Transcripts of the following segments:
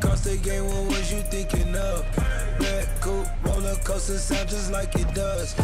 Cross the game, what was you thinking of? Red coupe, roller coaster sound just like it does.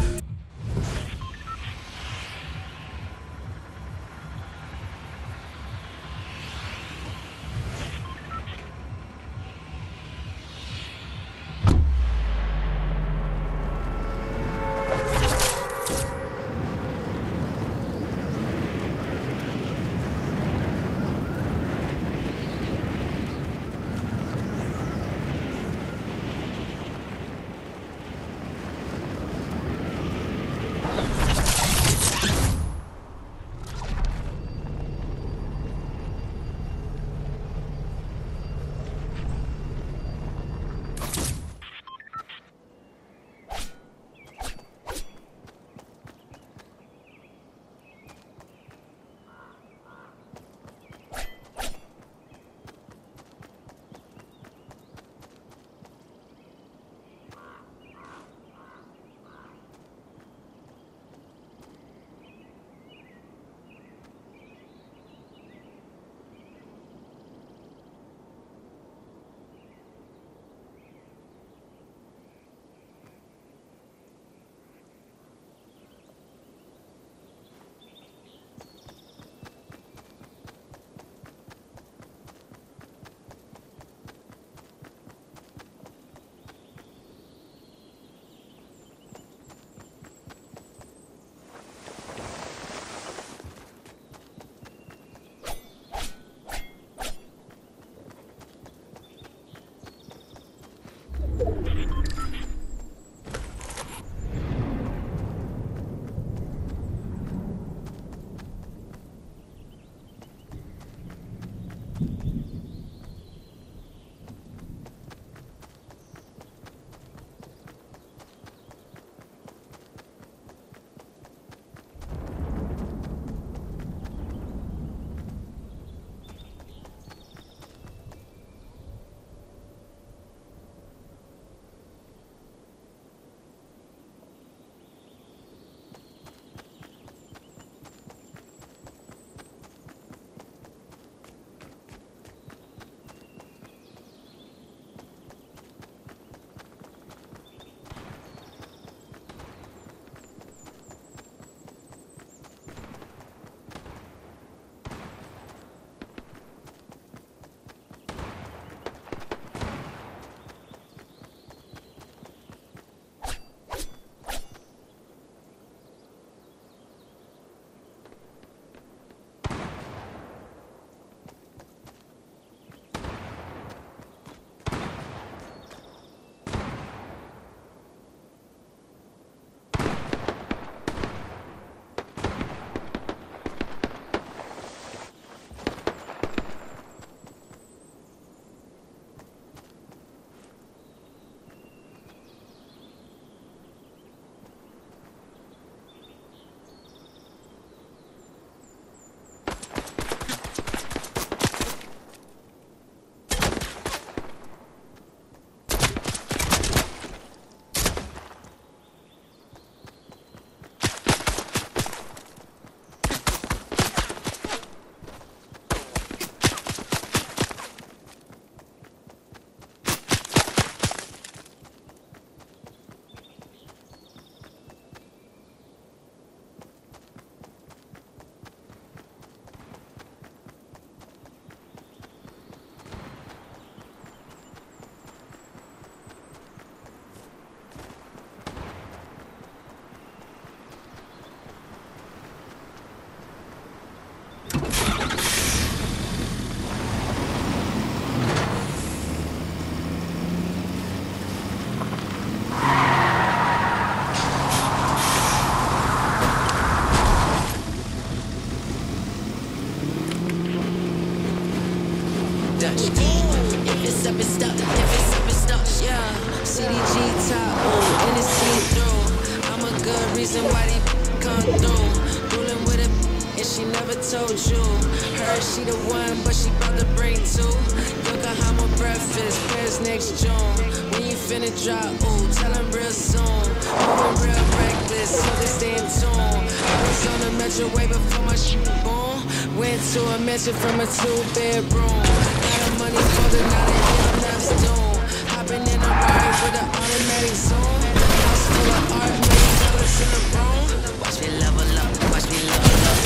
mansion from a two-bedroom. Got a money for the night, and yeah, I'm not stoned. Hopping in a ride with an automatic zoom. And the house full of art, many colors in the room. Watch me level up, watch me level up.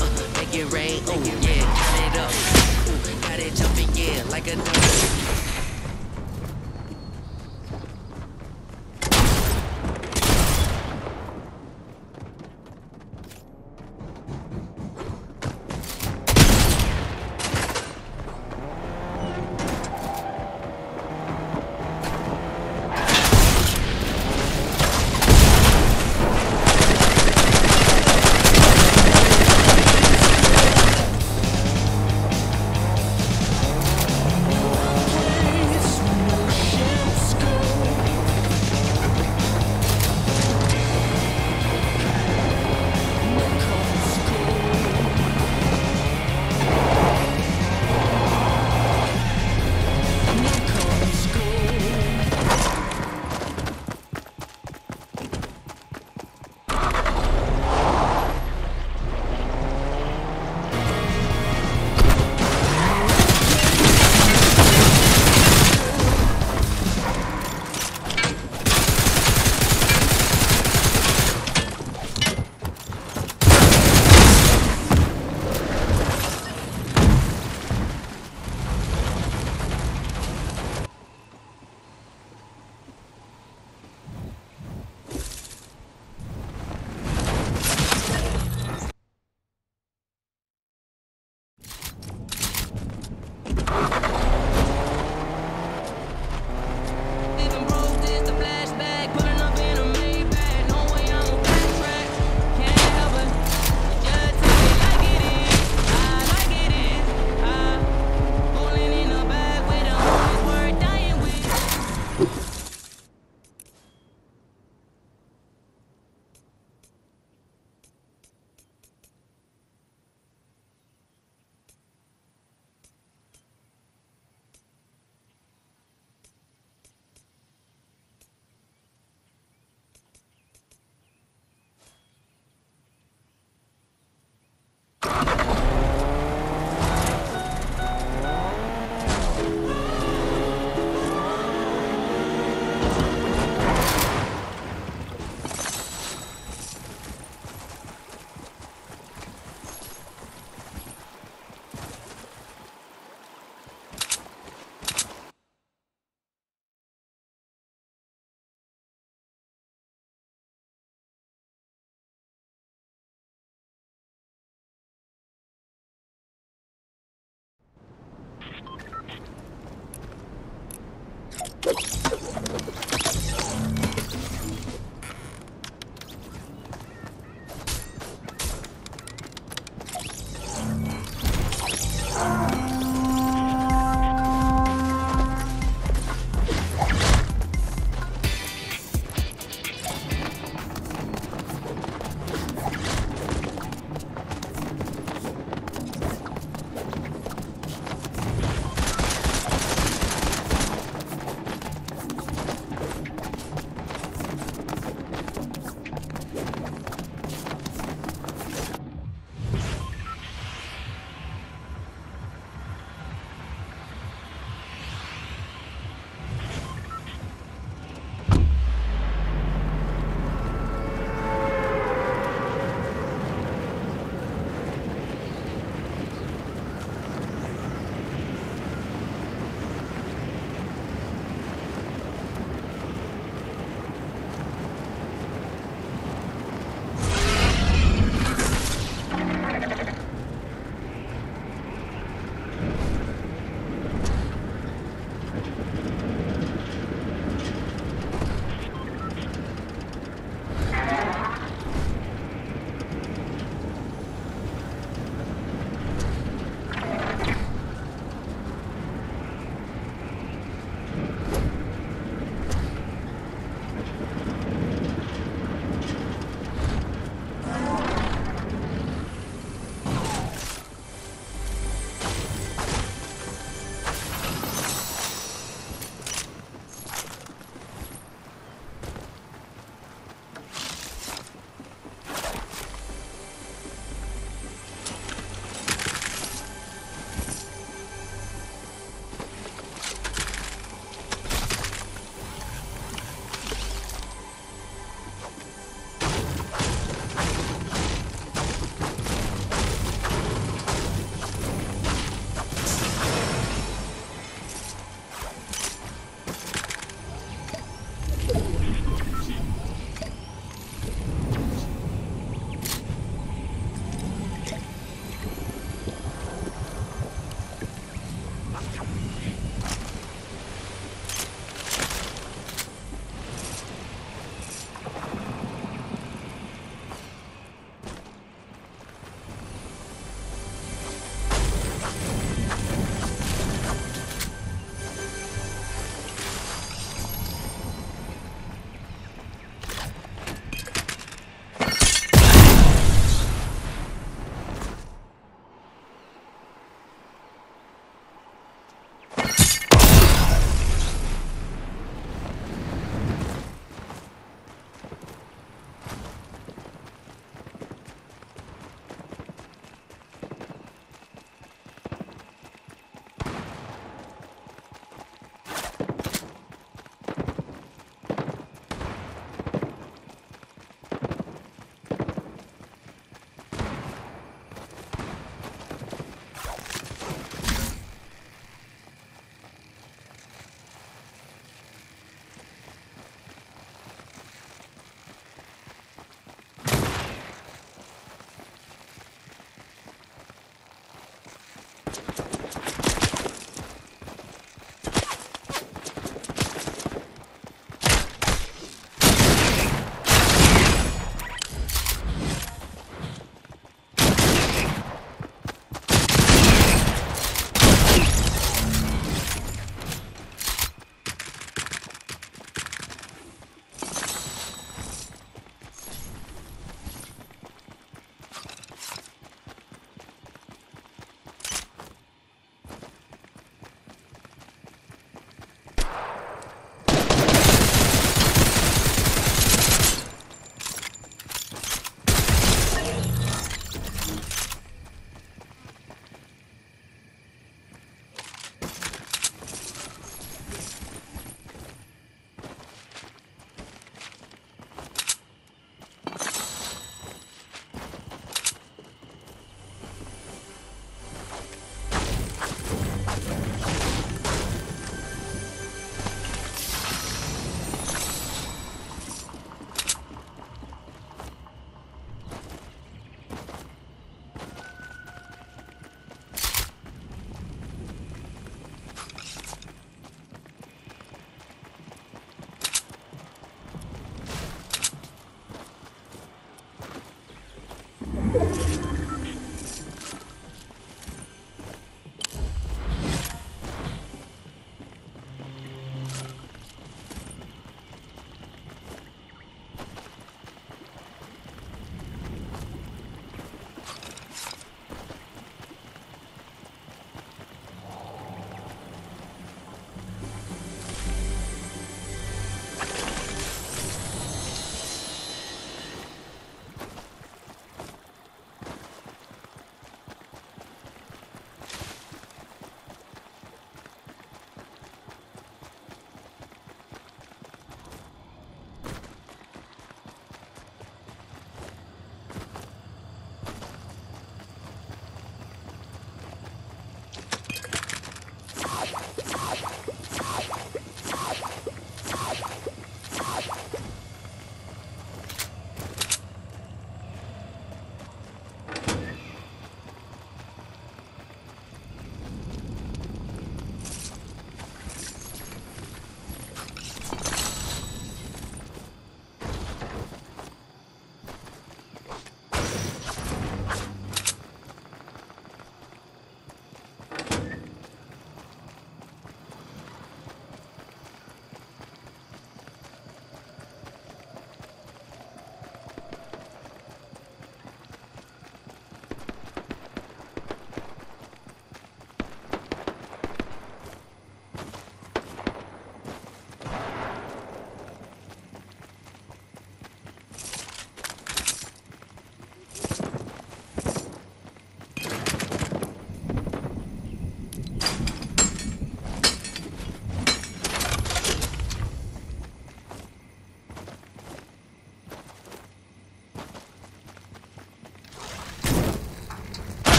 Uh, make it rain, ooh, yeah, count it up. Ooh, got it jumping, yeah, like a